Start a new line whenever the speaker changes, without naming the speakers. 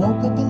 woke up